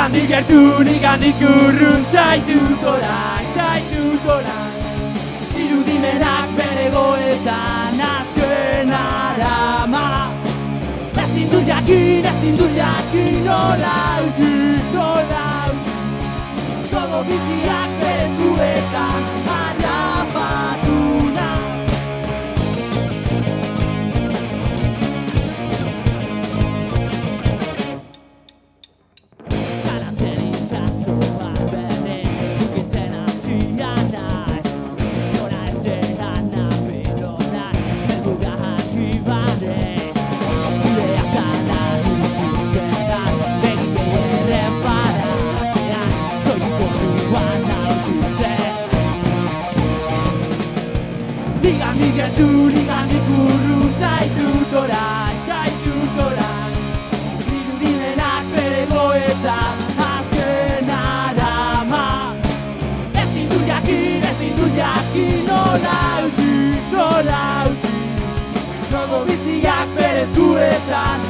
gandik gertu, ni gandik urrun Zaitut orain, zaitut orain Irudimenak bere goetan azken arama. Ezin du jakin, ezin du jakin Nola utzi, nola utzi. Gogo biziak bezkuetan laudi, no laudi Nongo biziak berez guretan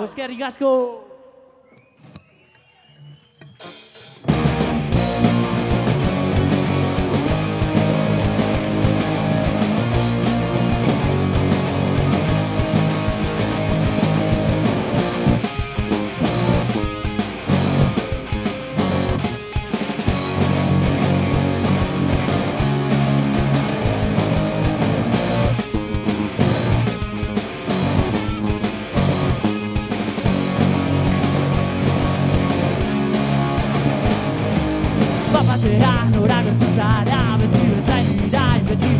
Euskera Igasco.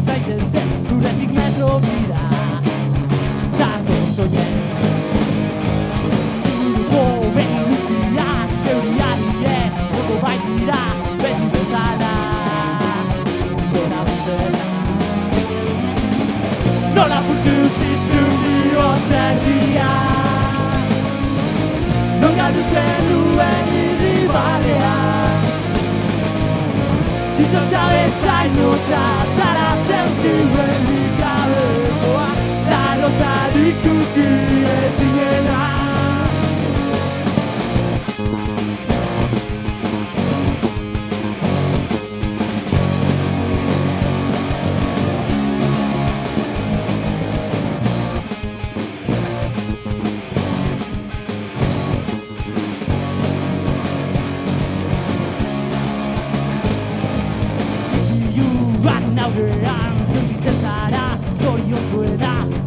second day. Izotza ese no tas ala ser du veca e toa Zorion zuen da, zorion zuen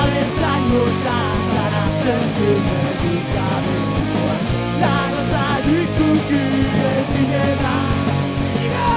alesan mutza sanasun bete bigarrua la rosa y tu quiero sin edad ¡iga!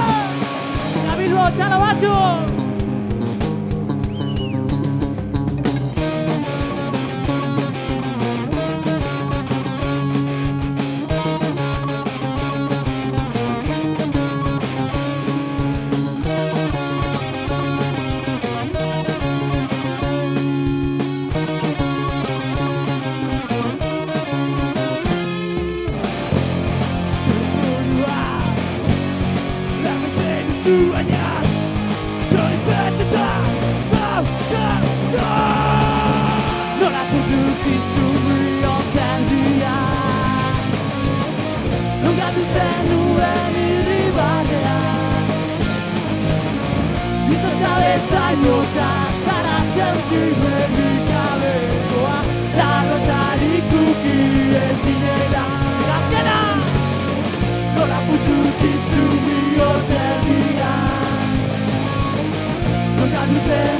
sunset.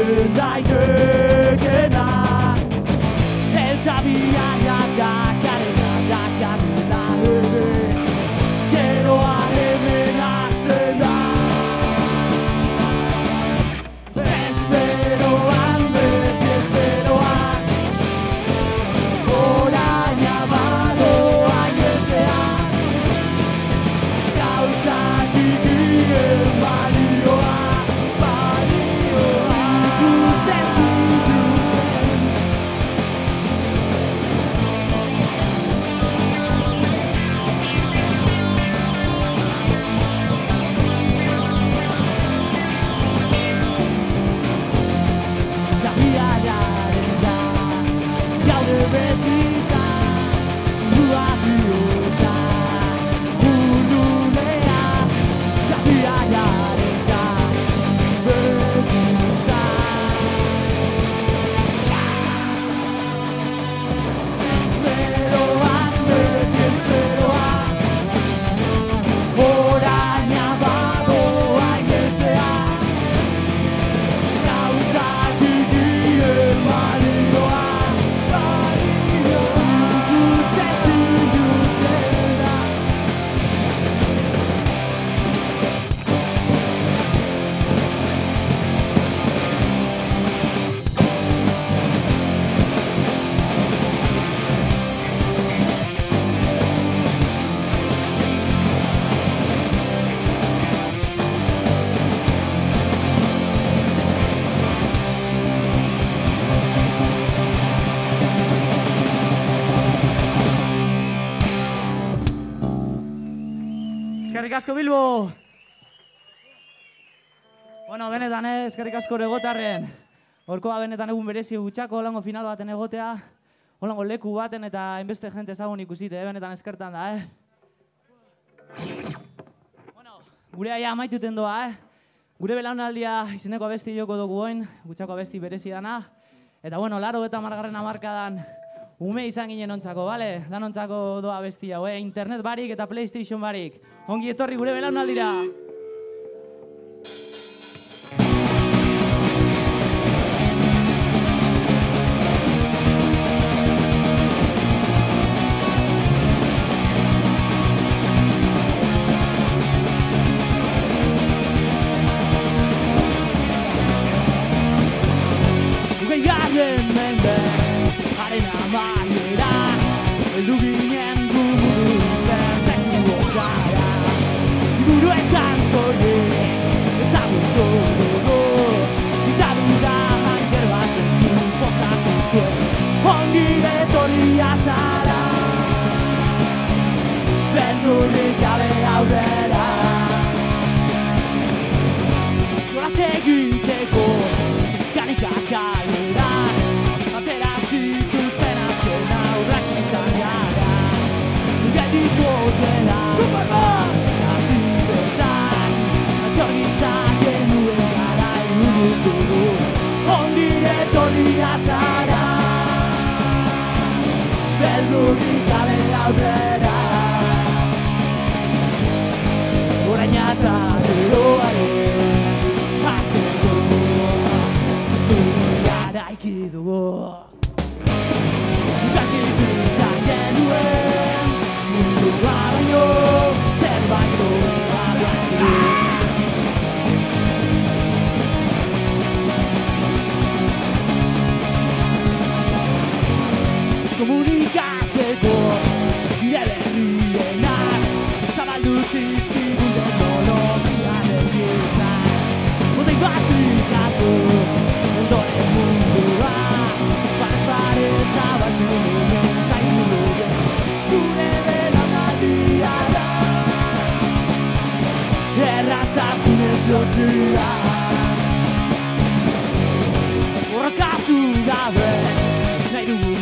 Good. asko Bilbo! Bueno, benetan ez, eskerrik asko egotarren. Horkoa benetan egun berezi gutxako olango final baten egotea, olango leku baten eta enbeste jente ezagun ikusite, eh? benetan eskertan da, eh? Bueno, gure aia amaituten doa, eh? Gure belaunaldia izeneko abesti joko dugu oin, gutxako abesti berezi dana. Eta bueno, laro eta margarren amarkadan, ume izan ginen ontzako, bale? Danontzako doa abesti hau, eh? Internet barik eta Playstation barik. Ongi etorri gure belaunaldira.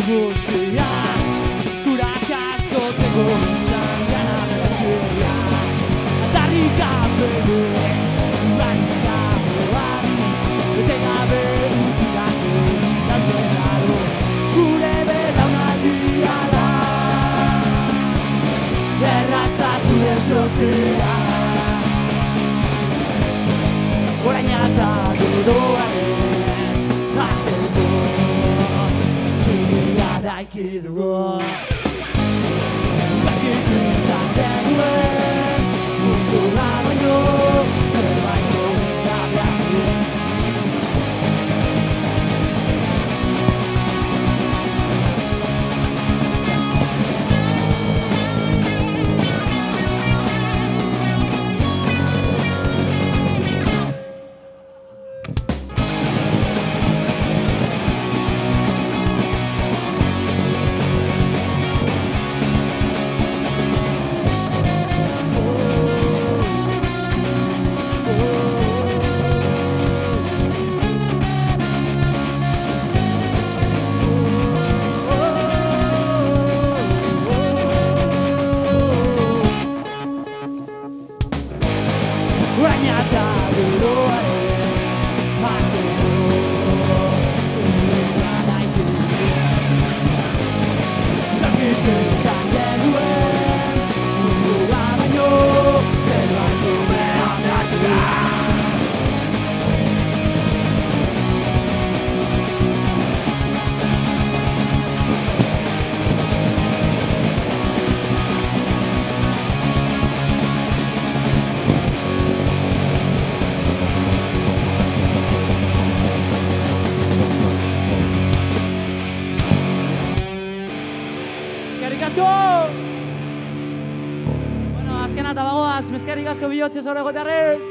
Guztia Gurak azoteko izan gana berazioa Atarrik apelet, urarik gabean Bete gabe utzirako ikatzen dago Gure belaunaldia da geroaren like it raw. bihotzez horregotarren.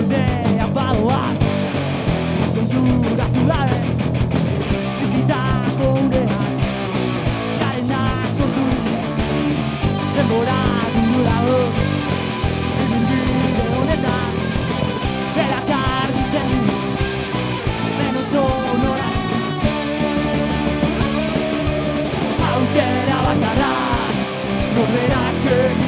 Odea badoak Konturatu gabe Bizitako urean Garena sortu Denbora du dago Hemen bide honetan Berak argitzen Denotzo nora. Aukera bakarra Norberak egiten